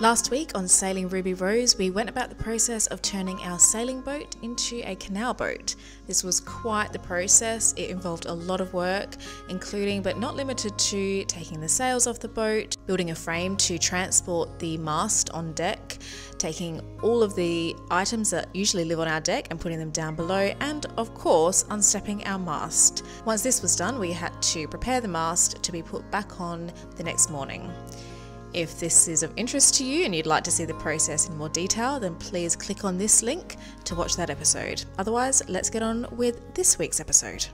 Last week on Sailing Ruby Rose, we went about the process of turning our sailing boat into a canal boat. This was quite the process. It involved a lot of work, including but not limited to taking the sails off the boat, building a frame to transport the mast on deck, taking all of the items that usually live on our deck and putting them down below, and of course, unstepping our mast. Once this was done, we had to prepare the mast to be put back on the next morning. If this is of interest to you and you'd like to see the process in more detail, then please click on this link to watch that episode. Otherwise, let's get on with this week's episode.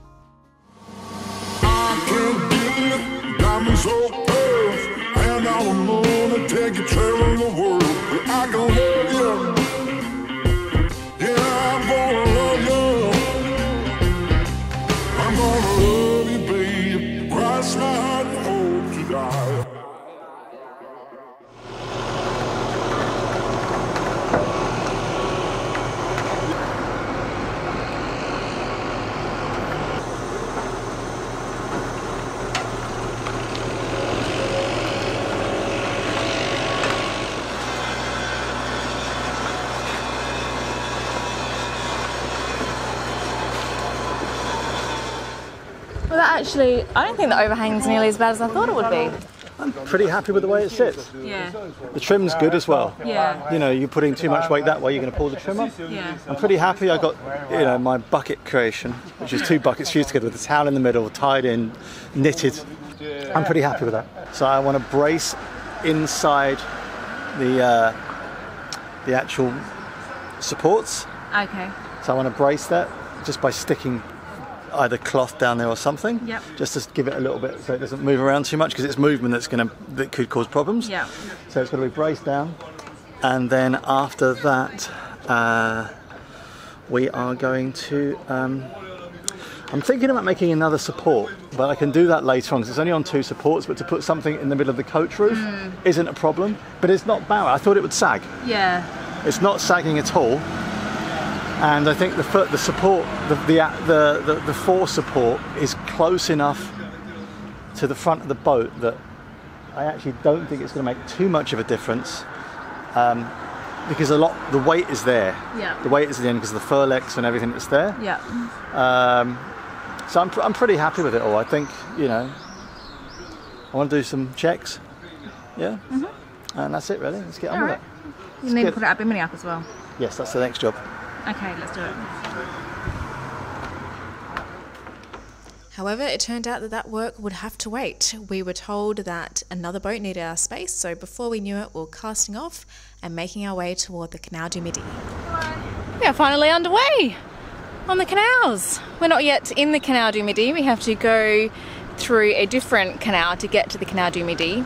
Well, that actually, I don't think the overhang's nearly as bad as I thought it would be. I'm pretty happy with the way it sits. Yeah. The trim's good as well. Yeah. You know, you're putting too much weight that way, you're going to pull the trim up. Yeah. I'm pretty happy. I got, you know, my bucket creation, which is two buckets fused together with a towel in the middle, tied in, knitted. I'm pretty happy with that. So I want to brace inside the uh, the actual supports. Okay. So I want to brace that just by sticking either cloth down there or something. Yep. Just to give it a little bit so it doesn't move around too much because it's movement that's going to that could cause problems. Yeah. So it's got to be braced down, and then after that, uh, we are going to. Um, I'm thinking about making another support, but I can do that later on because it's only on two supports. But to put something in the middle of the coach roof isn't a problem. But it's not bow. I thought it would sag. Yeah. It's not sagging at all. And I think the foot, the support, the the the, the, the fore support is close enough to the front of the boat that I actually don't think it's going to make too much of a difference. Um, because a lot, the weight is there. Yeah. The weight is at the end because of the furlex and everything that's there. Yeah. Um, so I'm, pr- I'm pretty happy with it all. I think, you know, I want to do some checks. Yeah. And that's it, really. Let's get on with it. You need to put it up bimini up as well. Yes, that's the next job. Okay, let's do it. However, it turned out that that work would have to wait. We were told that another boat needed our space, so before we knew it, we were casting off and making our way toward the Canal du Midi. We are finally underway on the canals. We're not yet in the Canal du Midi. We have to go through a different canal to get to the Canal du Midi.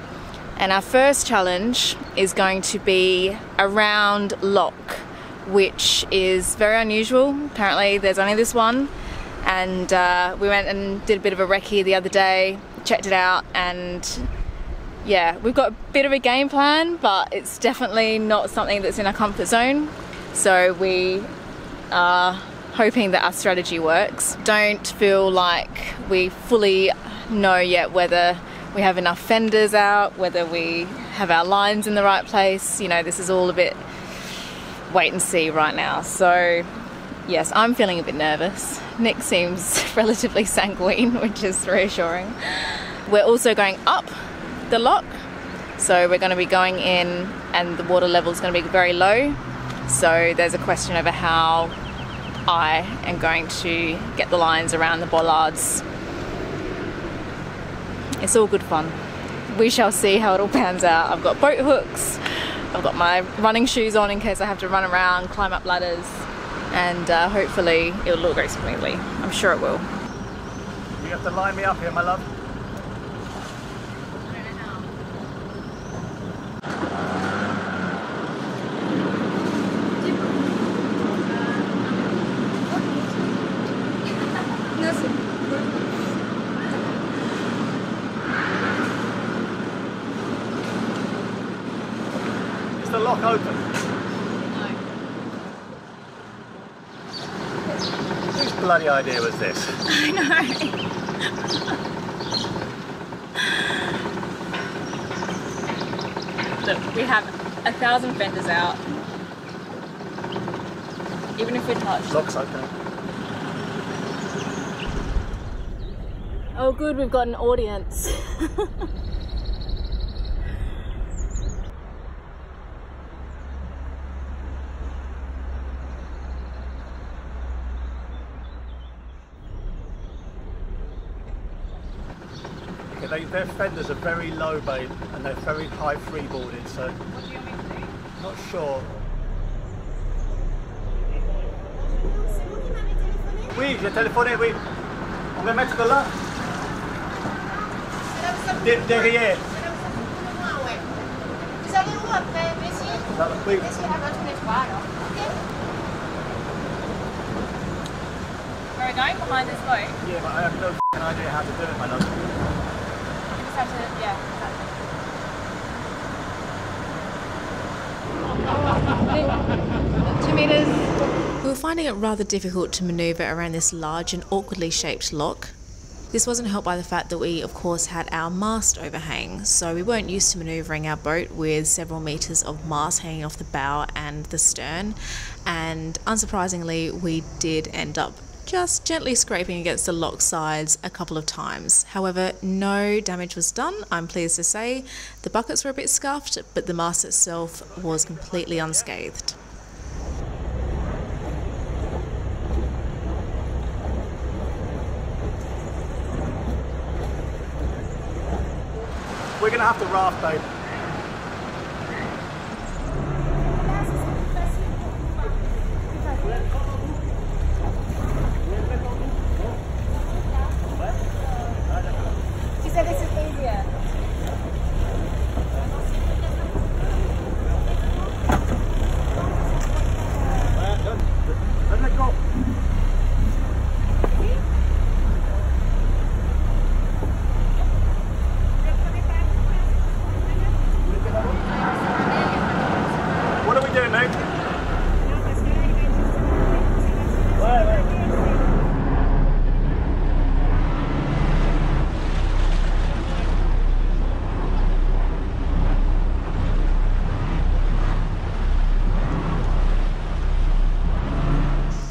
And our first challenge is going to be around Lock, which is very unusual. Apparently, there's only this one. And uh, we went and did a bit of a recce the other day, checked it out, and yeah, we've got a bit of a game plan, but it's definitely not something that's in our comfort zone. So we are hoping that our strategy works. Don't feel like we fully know yet whether we have enough fenders out, whether we have our lines in the right place. You know, this is all a bit wait and see right now. So, yes, I'm feeling a bit nervous. Nick seems relatively sanguine, which is reassuring. We're also going up the lock, so we're going to be going in, and the water level is going to be very low. So, there's a question over how I am going to get the lines around the bollards. It's all good fun. We shall see how it all pans out. I've got boat hooks, I've got my running shoes on in case I have to run around, climb up ladders, and uh, hopefully it'll all go smoothly. I'm sure it will. You have to line me up here, my love. Is the lock open? Whose bloody idea was this? I know. Look, we have a thousand fenders out. Even if we touch. Looks okay. Oh good, we've got an audience. they, their fenders are very low, babe, and they're very high freeboarded, so. Not sure. Oui, j'ai téléphoné, oui. On va mettre là. De- derrière. Vous allez où après Messi Là, oui. Messi à votre les trois alors. We're going behind this boat. Yeah, but I have no idea how to do it, my love. You just have to, We were finding it rather difficult to manoeuvre around this large and awkwardly shaped lock. This wasn't helped by the fact that we, of course, had our mast overhang, so we weren't used to manoeuvring our boat with several metres of mast hanging off the bow and the stern, and unsurprisingly, we did end up just gently scraping against the lock sides a couple of times. However, no damage was done, I'm pleased to say. The buckets were a bit scuffed, but the mast itself was completely unscathed. We're gonna have to raft, babe.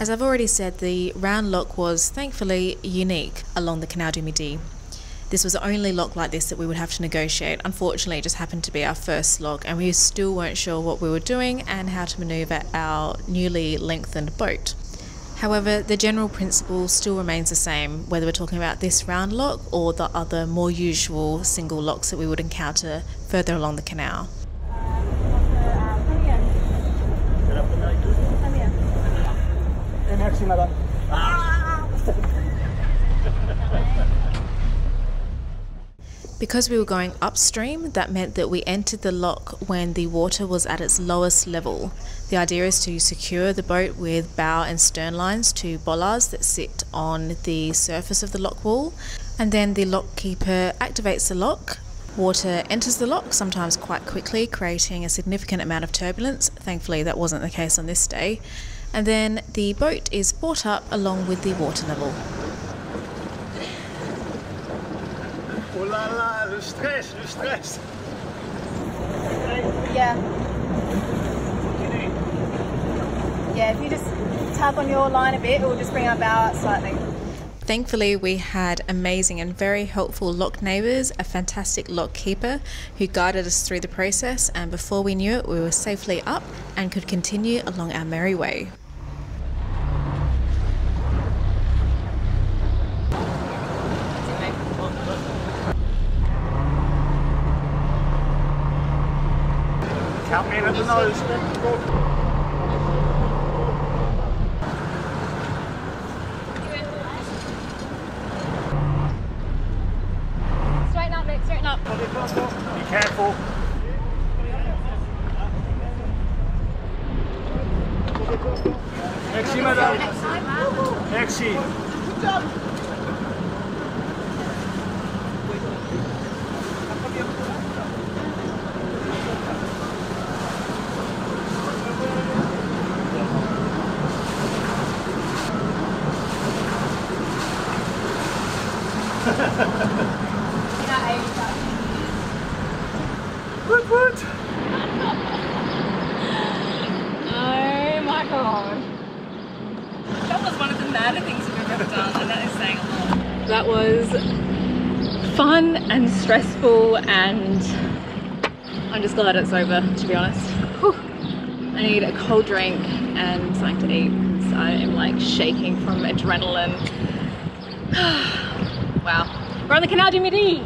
As I've already said, the round lock was thankfully unique along the Canal du Midi. This was the only lock like this that we would have to negotiate. Unfortunately, it just happened to be our first lock, and we still weren't sure what we were doing and how to maneuver our newly lengthened boat. However, the general principle still remains the same, whether we're talking about this round lock or the other more usual single locks that we would encounter further along the canal. Because we were going upstream, that meant that we entered the lock when the water was at its lowest level. The idea is to secure the boat with bow and stern lines to bollards that sit on the surface of the lock wall, and then the lock keeper activates the lock. Water enters the lock, sometimes quite quickly, creating a significant amount of turbulence. Thankfully, that wasn't the case on this day. And then the boat is brought up along with the water level. Oh la la, le stress, le stress. Yeah. Yeah, if you just tug on your line a bit, it will just bring our bow out slightly. Thankfully, we had amazing and very helpful lock neighbours, a fantastic lock keeper who guided us through the process, and before we knew it, we were safely up and could continue along our merry way. Count me in at the nose. things we've ever done, and that is saying a lot. That was fun and stressful, and I'm just glad it's over, to be honest. I need a cold drink and something to eat because I am like shaking from adrenaline. wow. We're on the Canal du Midi!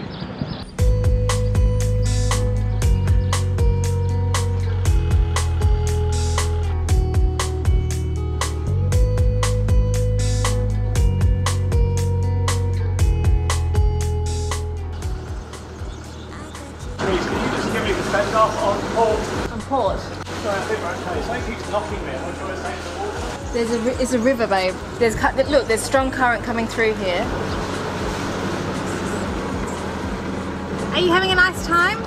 There's a ri- it's a river, babe. There's look, there's strong current coming through here. Are you having a nice time?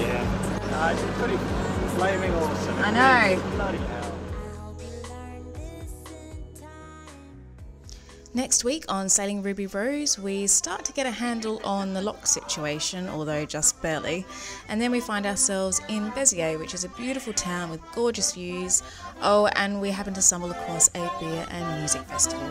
Yeah. Uh, it's pretty flaming awesome. I know. Next week on Sailing Ruby Rose, we start to get a handle on the lock situation, although just barely, and then we find ourselves in Beziers, which is a beautiful town with gorgeous views. Oh, and we happen to stumble across a beer and music festival.